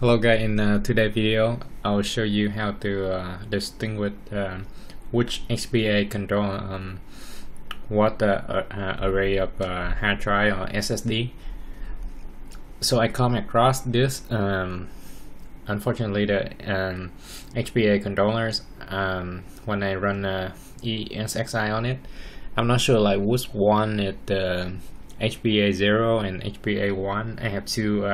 Hello guys, in uh, today's video I will show you how to uh, distinguish uh, which HBA control um, what uh, uh, array of uh, hard drive or SSD. So I come across this um, unfortunately the um, HBA controllers um, when I run ESXi on it I'm not sure like which one the HBA 0 and HBA 1 I have two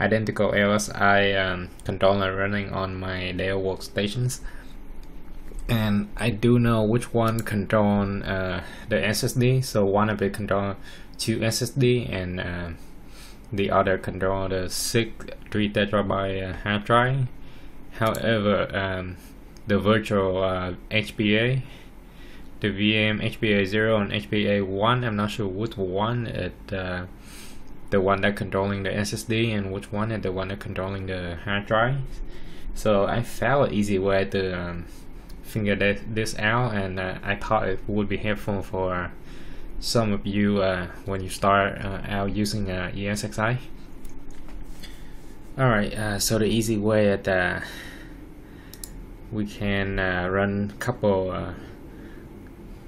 identical LSI um, controller running on my Dell workstations. And I do know which one control uh, the SSD so one of it control two SSD and uh, the other control the 6 3 terabyte uh, hard drive. However um, the virtual uh, HBA the VM HBA 0 and HBA 1 I'm not sure which one it uh, the one that controlling the SSD and which one is the one that controlling the hard drive. So I found an easy way to um, figure this out and uh, I thought it would be helpful for some of you uh, when you start uh, out using uh, ESXi. Alright, uh, so the easy way that we can run couple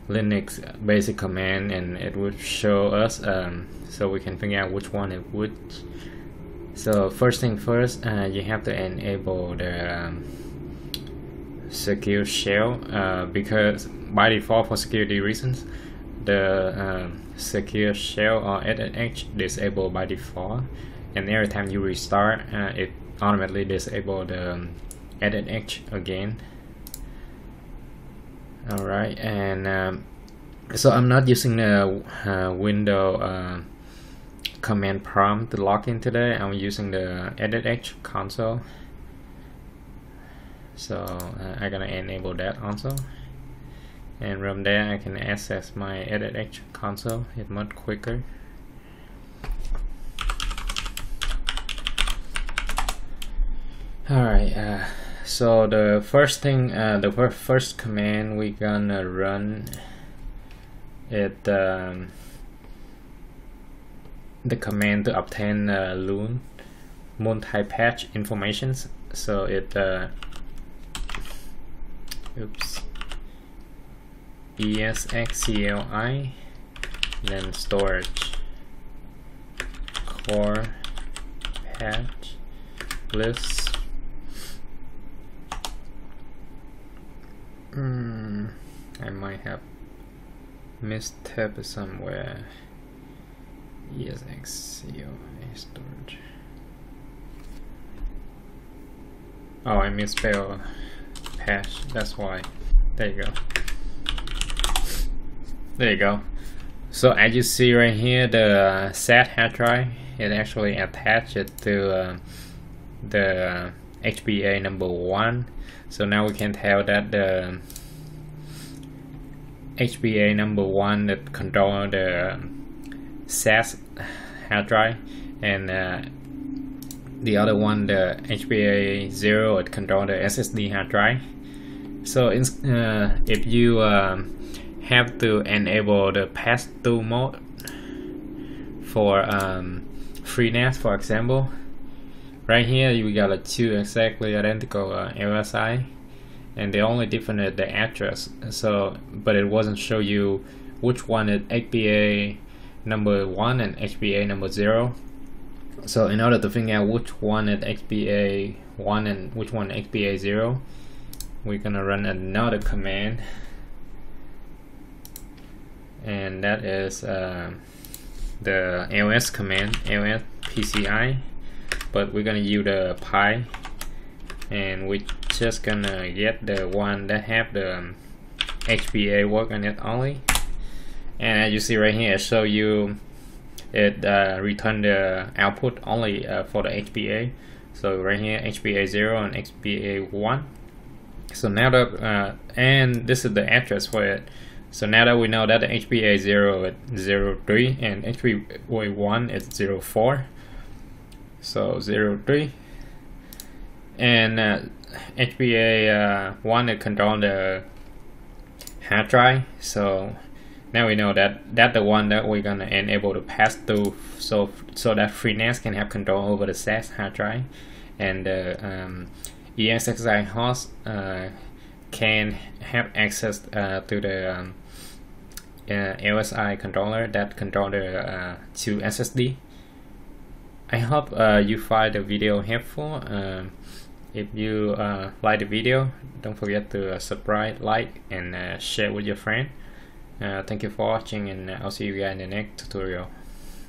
Linux basic command and it would show us um, so we can figure out which one it would. So first thing first uh, you have to enable the um, secure shell uh, because by default for security reasons the um, secure shell or SSH disabled by default. And every time you restart uh, it automatically disable the um, SSH again all right and um, so I'm not using the uh, window uh, command prompt to log in today. I'm using the SSH console. So uh, I'm gonna enable that also. And from there I can access my SSH console. It's much quicker. Alright uh, so the first thing uh, the first command we gonna run it um, the command to obtain uh, LUN multipath informations. So it uh, oops esxcli then storage core patch list Hmm, I might have misstep somewhere. esxcli storage. Oh, I misspelled patch. That's why. There you go. There you go. So as you see right here, the uh, SAT hard drive is actually attached it to uh, the HBA number one. So now we can tell that the HBA number one that control the SAS hard drive and uh, the other one the HBA 0 it control the SSD hard drive. So in, uh, if you uh, have to enable the pass-through mode for um, FreeNAS for example right here we got a two exactly identical uh, LSI and the only different is the address. So but it wasn't show you which one is HBA number one and HBA number zero. So in order to figure out which one is HBA one and which one HBA zero we're gonna run another command. And that is uh, the ls command ls pci but we're gonna use the pi and we're just gonna get the one that have the um, HBA work on it only. And as you see right here show you it uh, return the output only uh, for the HBA so right here HBA 0 and HBA 1 so now that uh, and this is the address for it. So now that we know that the HBA 0 is 03 and HBA 1 is 04 so 03 and uh, HBA uh, want to control the hard drive so now we know that that's the one that we're gonna enable to pass through. So so that FreeNAS can have control over the SAS hard drive and the um, ESXi host uh, can have access uh, to the um, uh, LSI controller that control the uh, two SSD. I hope uh, you find the video helpful. Um, if you uh, like the video, don't forget to subscribe, like, and share with your friend. thank you for watching, and I'll see you guys in the next tutorial.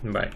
Bye.